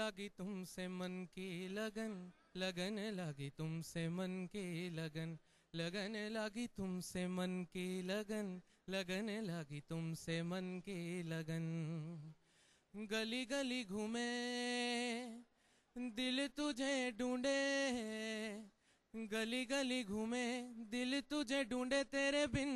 लगी तुमसे मन की लगन लगन लगी तुमसे मन की लगन लगन लगी तुमसे मन की लगन लगन लगी तुमसे मन की लगन। गली गली घूमे, दिल तुझे ढूंढे गली गली घूमे, दिल तुझे ढूंढे तेरे बिन।